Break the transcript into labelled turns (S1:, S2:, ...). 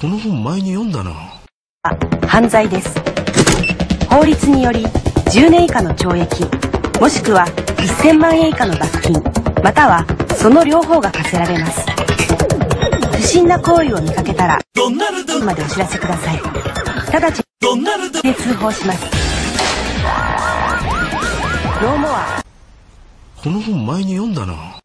S1: この本前に読んだな。
S2: 犯罪です。法律により10年以下の懲役もしくは1000万円以下の罰金またはその両方が課せられます。不審な行為を見かけたらドナルドまでお知らせください。直ちにで通報します。ノーモア。
S1: この本前に読んだな。